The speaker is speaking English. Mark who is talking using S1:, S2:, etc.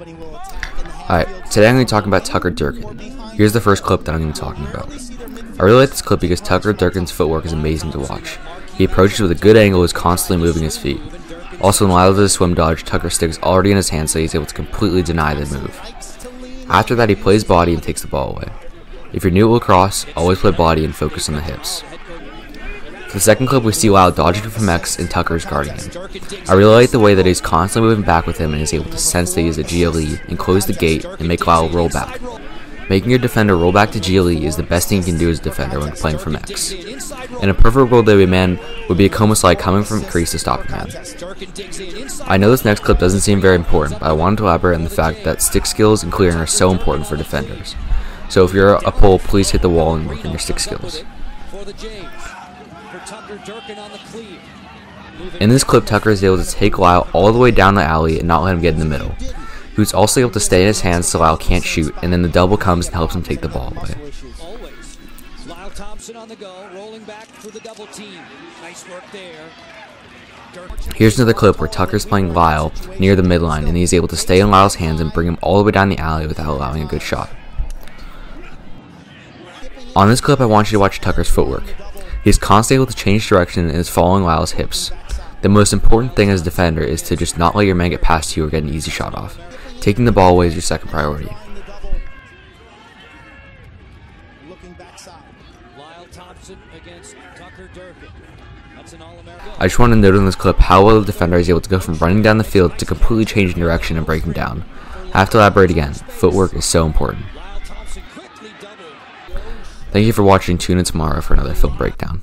S1: Alright, today I'm going to be talking about Tucker Durkin. Here's the first clip that I'm going to be talking about. I really like this clip because Tucker Durkin's footwork is amazing to watch. He approaches with a good angle is constantly moving his feet. Also, in Lyle of the swim dodge, Tucker sticks already in his hand so he's able to completely deny the move. After that, he plays body and takes the ball away. If you're new at lacrosse, always play body and focus on the hips. The second clip, we see Lyle dodging from X and Tucker's guarding him. I really like the way that he's constantly moving back with him and is able to sense that he is a GLE and close the gate and make Lyle roll back. Making your defender roll back to GLE is the best thing you can do as a defender when playing from X. In a perfect world, a man would be a coma slide coming from crease to stop a man. I know this next clip doesn't seem very important, but I wanted to elaborate on the fact that stick skills and clearing are so important for defenders. So if you're a pole, please hit the wall and work on your stick skills. In this clip, Tucker is able to take Lyle all the way down the alley and not let him get in the middle. Was also able to stay in his hands so Lyle can't shoot, and then the double comes and helps him take the ball away. Lyle Thompson on the go, rolling back for the double team. Nice work there. Here's another clip where Tucker's playing Lyle near the midline, and he's able to stay in Lyle's hands and bring him all the way down the alley without allowing a good shot. On this clip, I want you to watch Tucker's footwork. He is constantly able to change direction and is following Lyle's hips. The most important thing as a defender is to just not let your man get past you or get an easy shot off. Taking the ball away is your second priority. I just want to note in this clip how well the defender is able to go from running down the field to completely changing direction and breaking down. I have to elaborate again, footwork is so important. Thank you for watching, tune in tomorrow for another film breakdown.